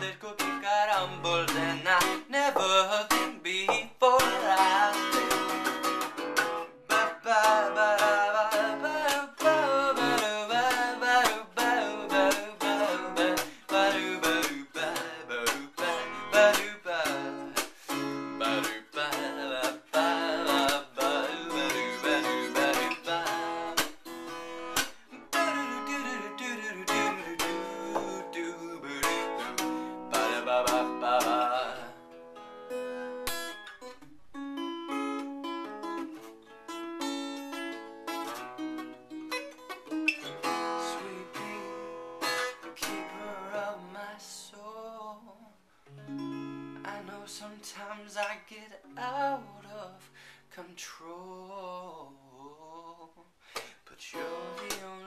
del cookie carambol de na ba ba. Sometimes I get out of control, but you're the only